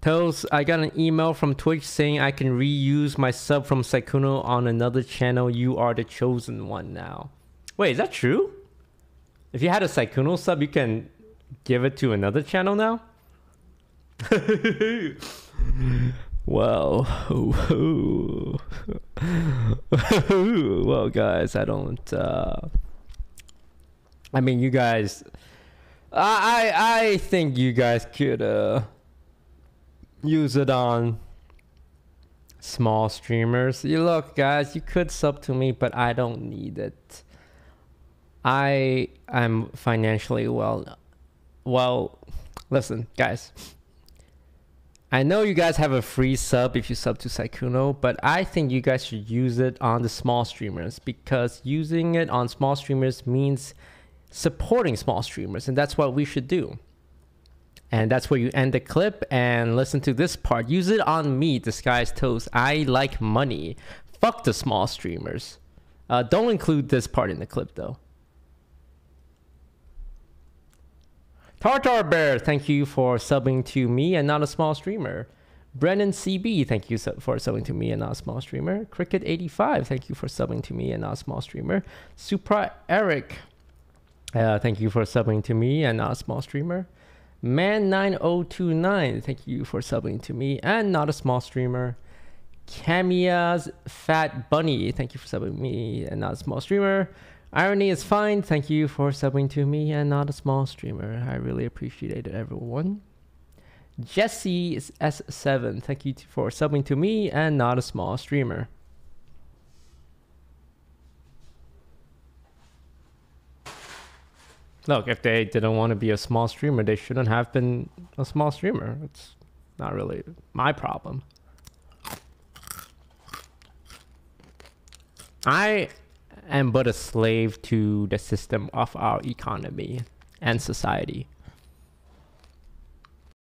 Toast, I got an email from Twitch saying I can reuse my sub from Sykkuno on another channel. You are the chosen one now. Wait, is that true? If you had a Sykkuno sub, you can give it to another channel now? well, well, guys, I don't. Uh, I mean, you guys. I I I think you guys could uh use it on small streamers. You look, guys, you could sub to me, but I don't need it. I am financially well. Well, listen, guys. I know you guys have a free sub if you sub to Sykkuno, but I think you guys should use it on the small streamers because using it on small streamers means supporting small streamers, and that's what we should do. And that's where you end the clip and listen to this part. Use it on me, Disguised Toast. I like money. Fuck the small streamers. Uh, don't include this part in the clip though. Tartar Bear, thank you for subbing to me and not a small streamer. Brennan CB, thank you for subbing to me and not a small streamer. Cricket85, thank you for subbing to me and not a small streamer. Supra Eric, uh, thank you for subbing to me and not a small streamer. Man9029, thank you for subbing to me and not a small streamer. Kamia's Fat Bunny, thank you for subbing me and not a small streamer. Irony is fine. Thank you for subbing to me and not a small streamer. I really appreciate it, everyone. Jesse S7. Thank you for subbing to me and not a small streamer. Look, if they didn't want to be a small streamer, they shouldn't have been a small streamer. It's not really my problem. I am but a slave to the system of our economy and society.